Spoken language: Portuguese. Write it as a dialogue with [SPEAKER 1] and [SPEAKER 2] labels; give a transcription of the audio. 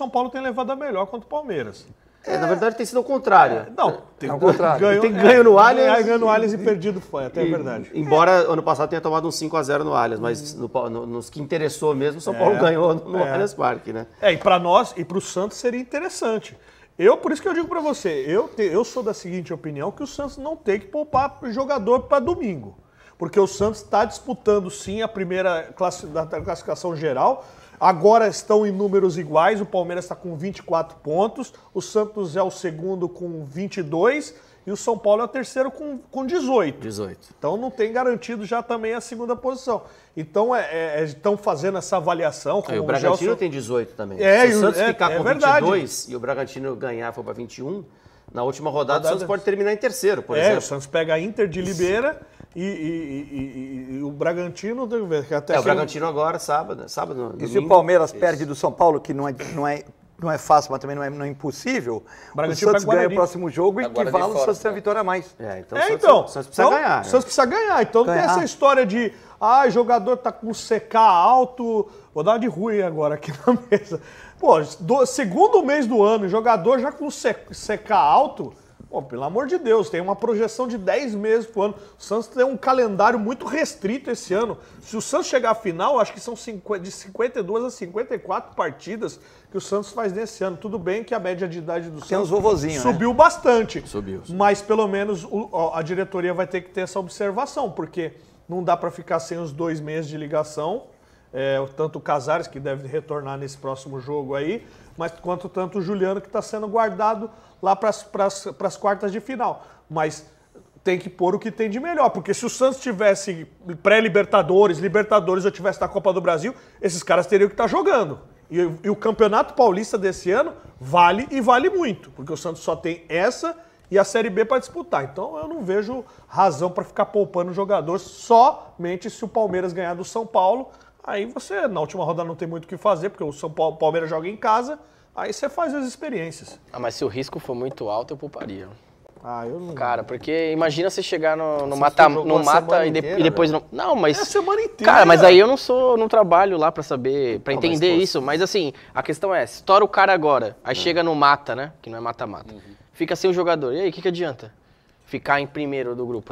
[SPEAKER 1] São Paulo tem levado a melhor contra o Palmeiras.
[SPEAKER 2] É, na verdade tem sido o contrário.
[SPEAKER 1] Não, tem,
[SPEAKER 3] É o contrário.
[SPEAKER 1] ganhou,
[SPEAKER 2] Tem ganho no Allianz
[SPEAKER 1] É, ganho no Allianz e perdido foi, até é verdade.
[SPEAKER 2] Embora ano passado tenha tomado um 5x0 no Allianz, mas no, no- nos que interessou mesmo, São Paulo ganhou no, no
[SPEAKER 1] é.
[SPEAKER 2] Allianz Parque, né?
[SPEAKER 1] É, e para nós e para o Santos seria interessante. Eu, por isso que eu digo para você, eu, te- eu sou da seguinte opinião, que o Santos não tem que poupar jogador para domingo. Porque o Santos está disputando sim a primeira da da classificação geral. Agora estão em números iguais, o Palmeiras está com 24 pontos, o Santos é o segundo com 22 e o São Paulo é o terceiro com, com 18.
[SPEAKER 2] 18.
[SPEAKER 1] Então não tem garantido já também a segunda posição. Então é, é- estão fazendo essa avaliação. Como
[SPEAKER 2] o Bragantino
[SPEAKER 1] Gelson-
[SPEAKER 2] tem 18 também.
[SPEAKER 1] É,
[SPEAKER 2] Se o
[SPEAKER 1] o-
[SPEAKER 2] Santos
[SPEAKER 1] é-
[SPEAKER 2] ficar
[SPEAKER 1] é
[SPEAKER 2] com
[SPEAKER 1] verdade.
[SPEAKER 2] 22 e o Bragantino ganhar for para 21, na última rodada,
[SPEAKER 1] Rodada-
[SPEAKER 2] o Santos pode terminar em terceiro, por
[SPEAKER 1] é, o
[SPEAKER 2] exemplo.
[SPEAKER 1] Santos pega a Inter de Libeira e, e- o Bragantino, que até
[SPEAKER 2] É, o Bragantino agora, sábado, sábado,
[SPEAKER 3] E se o Palmeiras
[SPEAKER 2] isso.
[SPEAKER 3] perde do São Paulo, que não é, não é, não é fácil, mas também não é, não é impossível, o
[SPEAKER 1] Bragantino
[SPEAKER 3] Santos
[SPEAKER 1] pega
[SPEAKER 3] ganha o próximo jogo e
[SPEAKER 4] Guarani
[SPEAKER 3] equivale o Santos ter a
[SPEAKER 4] é.
[SPEAKER 3] vitória a mais.
[SPEAKER 2] É, então,
[SPEAKER 1] É,
[SPEAKER 2] o Santos,
[SPEAKER 1] então.
[SPEAKER 2] o Santos precisa
[SPEAKER 1] então,
[SPEAKER 2] ganhar.
[SPEAKER 1] O Santos precisa ganhar. Então não tem
[SPEAKER 3] Ganhar.
[SPEAKER 1] essa história de, ah, jogador tá com CK alto. Vou dar uma de ruim agora aqui na mesa. Pô, do- segundo mês do ano, jogador já com CK alto. Pô, pelo amor de Deus, tem uma projeção de 10 meses pro ano. O Santos tem um calendário muito restrito esse ano. Se o Santos chegar à final, acho que são 50 de 52 a 54 partidas que o Santos faz nesse ano. Tudo bem que a média de idade do Santos
[SPEAKER 3] uns vovozinhos, né?
[SPEAKER 1] subiu bastante.
[SPEAKER 2] Subiu, subiu.
[SPEAKER 1] Mas pelo menos a diretoria vai ter que ter essa observação, porque não dá para ficar sem os dois meses de ligação. É, o- tanto o Casares, que deve retornar nesse próximo jogo aí, mas quanto tanto o Juliano, que está sendo guardado lá para as quartas de final. Mas tem que pôr o que tem de melhor, porque se o Santos tivesse pré-Libertadores, Libertadores ou tivesse na Copa do Brasil, esses caras teriam que estar jogando. E, e o Campeonato Paulista desse ano vale e vale muito, porque o Santos só tem essa e a Série B para disputar. Então eu não vejo razão para ficar poupando jogador somente se o Palmeiras ganhar do São Paulo. Aí você, na última rodada, não tem muito o que fazer, porque o São Paulo, Palmeiras joga em casa, aí você faz as experiências.
[SPEAKER 4] Ah, mas se o risco for muito alto, eu pouparia.
[SPEAKER 1] Ah, eu não.
[SPEAKER 4] Cara, porque imagina você chegar no, no
[SPEAKER 2] Você
[SPEAKER 4] mata, no mata e, de-
[SPEAKER 2] inteira,
[SPEAKER 4] e depois não. Não, mas.
[SPEAKER 1] É a semana inteira.
[SPEAKER 4] Cara, mas aí eu não sou, não trabalho lá pra saber, pra
[SPEAKER 2] Não, mas,
[SPEAKER 4] entender
[SPEAKER 2] pô,
[SPEAKER 4] isso. Mas assim, a questão é, estoura o cara agora, aí chega no mata, né? Que não é mata-mata. Fica sem o jogador. E aí, o que, que adianta? Ficar em primeiro do grupo.